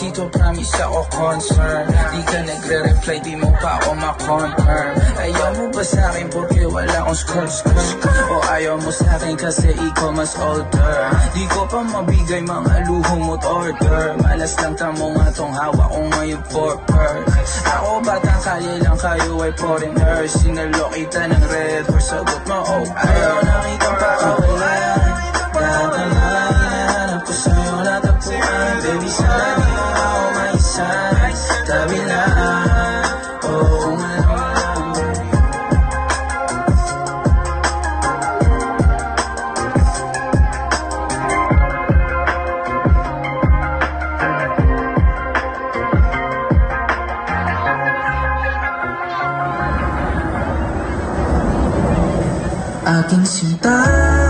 Tito promise ako concern. Di ka nagre-reply, di mo pa ako ma-confirm. Ayaw mo ba sa akin porque wala akong skirt skirt O ayaw mo sa akin kasi ikaw mas older Di ko pa mabigay mga luho mo't order. Malas lang tamo nga tong hawak ko ngayon for perks Ako batang kalye lang kayo ay foreigner. Sinalo kita ng red horse sagot mo oh Ayaw na kitang 放心吧。